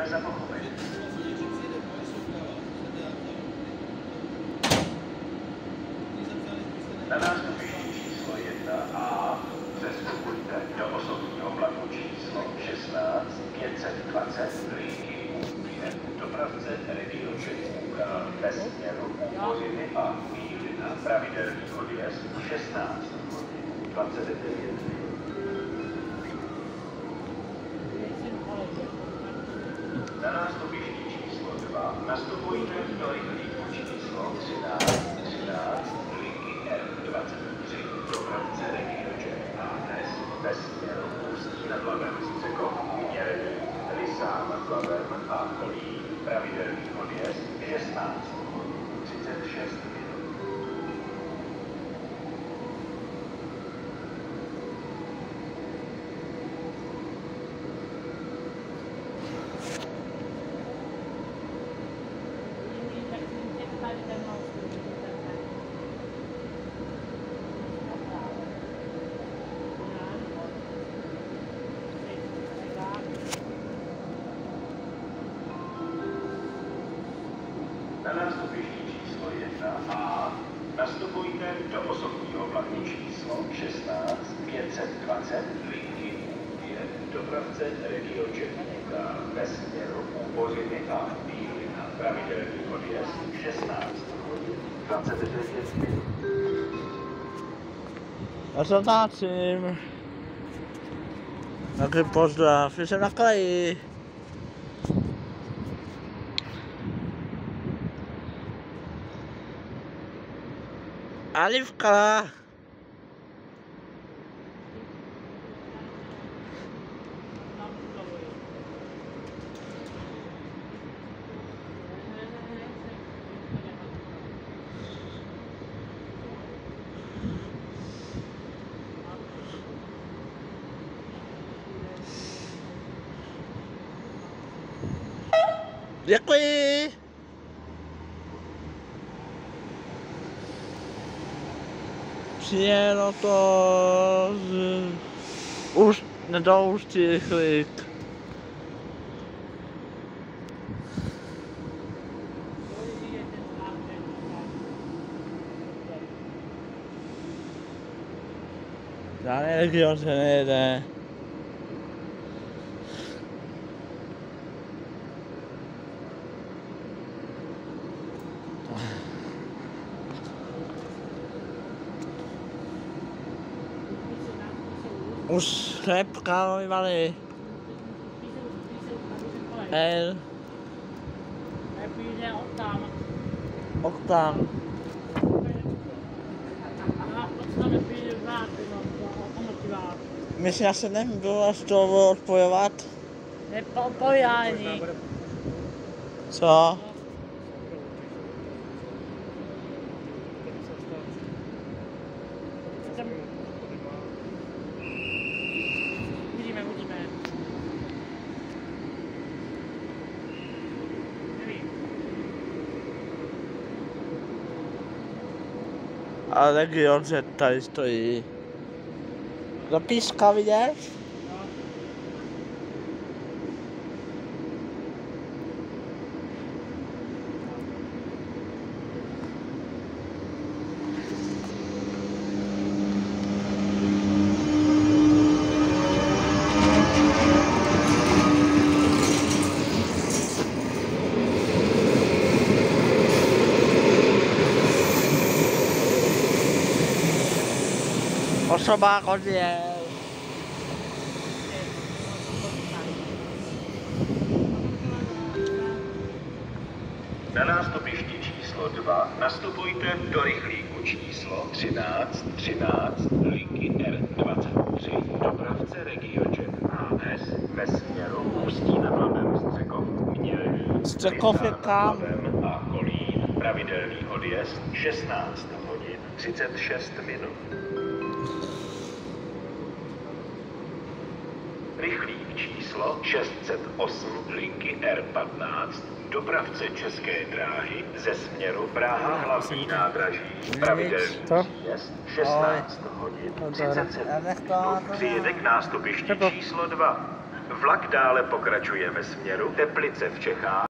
Děkujeme za pochopení. Na nástupišti číslo 1A přestupujte do osobního vlaku číslo 16 520 linky UPN. Dopravce Regio ČSUK ve směru Úpořiny a Bílina. Pravidelný odjezd 16 hodin 29 minut. Na nástupišti číslo 2 nastupujte do rychlíku číslo 13 13 linky R23 dopravce Regio ČAS ve směru Ústí nad Labem Střekov, Měrení, Lysá nad Labem a Kolín. Pravidelný odjezd 16 hodin 36 minut. Na nástupišti číslo 1A nastupujte do osobního vlaku číslo 16 520 linky U5 dopravce Regio ČPUK ve směru Úpořiny a Bílina. Pravidelný odjezd 16 hodin 29 minut. Já se natáčím. Pozdrav, jsem na kraji. Ali fica lá. Děkuji. Přijelo to z... Už nedouští rychlík. Žádný region se nejede. Už vyvali. L, oktán. Myslím, já se nebudu z toho odpojovat. Nepopojání. Co? A region že tady stojí. Zapíska viděš? Osoba odjel. Na nástupišti číslo 2 nastupujte do rychlíku číslo 13 13 linky R23 dopravce RegioJet AS ve směru Ústí nad Labem Střekov Mělní Střekov je kam? A Kolín pravidelný odjezd 16 hodin 36 minut. Rychlík číslo 608 linky R15 dopravce České dráhy ze směru Praha hlavní nádraží. Pravidelný příjezd 16 hodin No to- 37 já nech to- minut. Přijede k nástupišti Nebo- číslo 2. Vlak dále pokračuje ve směru Teplice v Čechách.